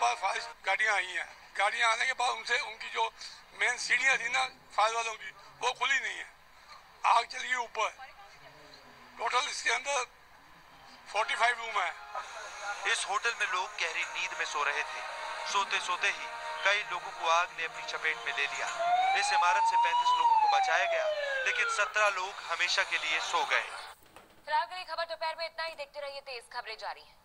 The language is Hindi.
बाद फायर गाड़ियाँ आई हैं। गाड़ियाँ आने के बाद उनसे उनकी जो मेन सीढ़ियाँ थी ना फायर वालों की वो खुली नहीं है। आग चली गई ऊपर। टोटल इसके अंदर 45 रूम है। इस होटल में लोग गहरी नींद में सो रहे थे। सोते सोते ही कई लोगों को आग ने अपनी चपेट में ले लिया। इस इमारत से 35 लोगों को बचाया गया लेकिन 17 लोग हमेशा के लिए सो गए। फ़िलहाल खबर दोपहर में इतना ही देखते रहिए तेज खबरें जारी हैं।